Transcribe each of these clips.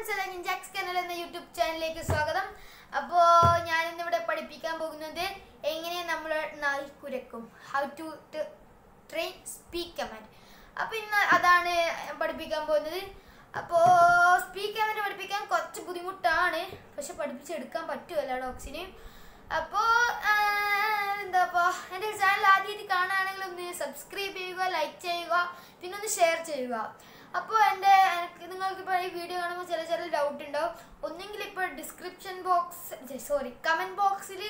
എല്ലാവർക്കും ജാക്സ് കനൽ എന്ന യൂട്യൂബ് ചാനലിലേക്ക് സ്വാഗതം. അപ്പോൾ ഞാൻ ഇന്നിവിടെ പഠിപ്പിക്കാൻ പോകുന്നത് എങ്ങനെ നമ്മൾ നായി കുരക്കും? How to train speak command അപ്പോൾ ഇന്ന് അതാണ് പഠിപ്പിക്കാൻ പോകുന്നത്. അപ്പോൾ സ്പീക്ക് കമാൻഡ് പഠിപ്പിക്കാൻ കുറച്ച് ബുദ്ധിമുട്ടാണ്. പക്ഷെ പഠിപ്പിച്ചെടുക്കാൻ പറ്റുമല്ലോ ഡോക്സിന് അപ്പോൾ എന്താ എന്റെ ചാനൽ ആദ്യമായിട്ട് കാണുകയാണെങ്കിൽ ഒന്ന് സബ്സ്ക്രൈബ് ചെയ്യുക ലൈക്ക് ചെയ്യുക പിന്നെ ഒന്ന് ഷെയർ ചെയ്യുക. അപ്പോൾ എന്റെ നിങ്ങൾക്കിപ്പോൾ ഈ വീഡിയോ കാണുമ്പോൾ ചില ചില ഡൗട്ട് ഉണ്ടോ ഒന്നെങ്കിൽ ഇപ്പോൾ ഡിസ്ക്രിപ്ഷൻ ബോക്സ് സോറി കമന്റ് ബോക്സിൽ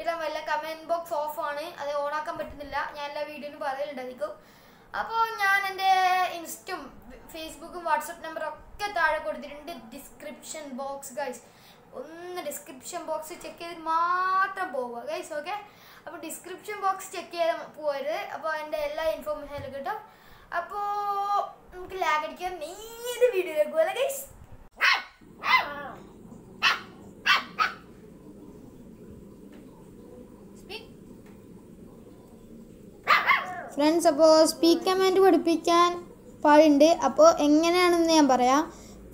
ഇടാൻ വല്ല കമന്റ് ബോക്സ് ഓഫ് ആണ്. അത് ഓണാക്കാൻ പറ്റുന്നില്ല. ഞാൻ എല്ലാ വീഡിയോയിലും പറയലുണ്ടായിരിക്കും. അപ്പോൾ ഞാൻ എന്റെ ഇൻസ്റ്റും ഫേസ്ബുക്കും വാട്സപ്പ് നമ്പറും ഒക്കെ താഴെ കൊടുത്തിട്ടുണ്ട്. ഡിസ്ക്രിപ്ഷൻ ബോക്സ് ഗൈസ് ഒന്ന് ഡിസ്ക്രിപ്ഷൻ ബോക്സ് ചെക്ക് ചെയ്ത് മാത്രം പോവുക ഗൈസ് ഓക്കെ അപ്പോൾ ഡിസ്ക്രിപ്ഷൻ ബോക്സ് ചെക്ക് ചെയ്ത് പോയത് അപ്പോൾ എന്റെ എല്ലാ ഇൻഫോർമേഷനും കിട്ടും. അപ്പോൾ അടിക്കാൻ നേരെ വീഡിയോയിലേക്ക് പോലെ ഗൈസ് ഫ്രണ്ട്സ് അപ്പോൾ സ്പീക്ക് കമാൻഡ് പഠിപ്പിക്കാൻ പാടുണ്ട്. അപ്പോൾ എങ്ങനെയാണെന്ന് ഞാൻ പറയാം.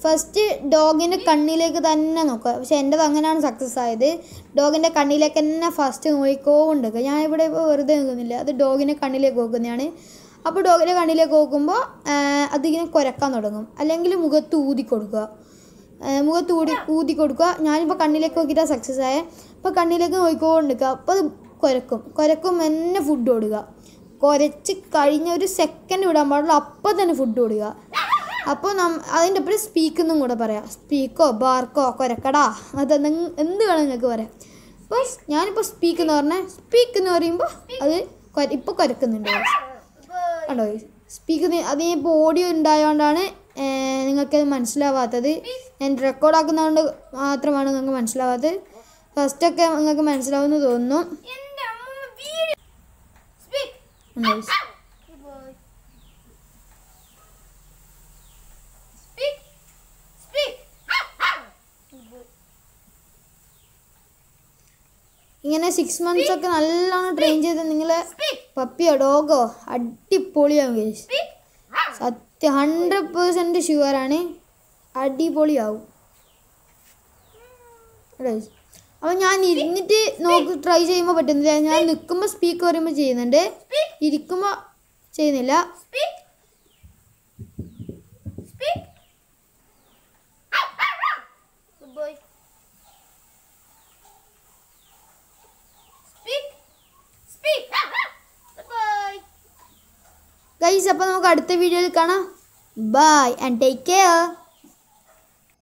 ഫസ്റ്റ് ഡോഗിന്റെ കണ്ണിലേക്ക് തന്നെ നോക്കുക. പക്ഷെ എന്റെത് അങ്ങനെയാണ് സക്സസ് ആയത്. ഡോഗിന്റെ കണ്ണിലേക്ക് തന്നെ ഫസ്റ്റ് നോക്കിക്കോണ്ടിരിക്കുക. ഞാൻ ഇവിടെ ഇപ്പോൾ വെറുതെ നോക്കുന്നില്ല അത് ഡോഗിന്റെ കണ്ണിലേക്ക് നോക്കുന്നതാണ്. അപ്പോൾ ഡോഗിന്റെ കണ്ണിലേക്ക് നോക്കുമ്പോൾ അതിങ്ങനെ കുരക്കാൻ തുടങ്ങും. അല്ലെങ്കിൽ മുഖത്ത് ഊതി കൊടുക്കുക. മുഖത്ത് ഊടി ഊതി കൊടുക്കുക. ഞാനിപ്പോൾ കണ്ണിലേക്ക് നോക്കിയിട്ടാണ് സക്സസ് ആയത് അപ്പോൾ കണ്ണിലേക്ക് നോക്കിക്കൊണ്ടിരിക്കുക. അപ്പോൾ അത് കുരക്കും. കുരക്കും എന്നെ ഫുഡ് കൊടുക്കുക. കുരച്ച് കഴിഞ്ഞ ഒരു സെക്കൻഡ് വിടാൻ പാടുള്ളൂ. അപ്പോൾ തന്നെ ഫുഡ് കൊടുക്കുക. അപ്പോൾ നം അതിന്റെ ഒപ്പം സ്പീക്കെന്നും കൂടെ പറയാം. സ്പീക്കോ ബാർക്കോ കുരക്കടാ. അത് എന്ത് വേണം നിങ്ങൾക്ക് പറയാം. അപ്പോൾ ഞാനിപ്പോൾ സ്പീക്ക് എന്ന് പറഞ്ഞാൽ സ്പീക്ക് എന്ന് പറയുമ്പോൾ അത് ഇപ്പോൾ കുരക്കുന്നുണ്ട്. കണ്ടോ? സ്പീക്ക് അത് ഇപ്പോൾ ഓഡിയോ ഉണ്ടായതുകൊണ്ടാണ് നിങ്ങൾക്കത് മനസ്സിലാവാത്തത്. ഞാൻ റെക്കോർഡ് ആക്കുന്നതുകൊണ്ട് മാത്രമാണ് നിങ്ങൾക്ക് മനസ്സിലാവാത്തത്. ഫസ്റ്റൊക്കെ നിങ്ങൾക്ക് മനസ്സിലാവുമെന്ന് തോന്നുന്നു. ഇങ്ങനെ സിക്സ് മന്ത്സ് ഒക്കെ നല്ലോണം ട്രെയിൻ ചെയ്ത് നിങ്ങൾ പപ്പിയോ ഡോഗോ അടിപൊളിയാവും ഗൈസ് സത്യം ഹൺഡ്രഡ് പേഴ്സന്റ് ഷുവറാണ് അടിപൊളിയാവും. അപ്പോൾ ഞാൻ ഇരുന്നിട്ട് നോക്ക് ട്രൈ ചെയ്യുമ്പോൾ പറ്റുന്നില്ല. ഞാൻ നിൽക്കുമ്പോൾ സ്പീക്ക് പറയുമ്പോൾ ചെയ്യുന്നുണ്ട്. ഇരിക്കുമ്പോൾ ചെയ്യുന്നില്ല. ഗൈസ് അപ്പോൾ നമുക്ക് അടുത്ത വീഡിയോയിൽ കാണാം. By and take care